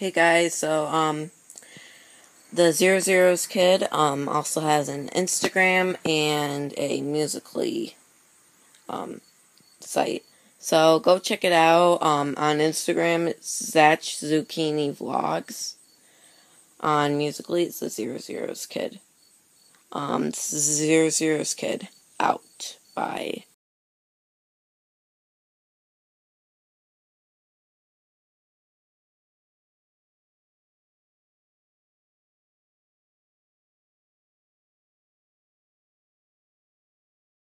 Hey guys, so um the Zero Zeros kid um also has an Instagram and a musically um site. So go check it out. Um on Instagram it's Zach Zucchini Vlogs. On musically it's the Zero Zeros kid. Um Zero Zeros Kid out. Bye.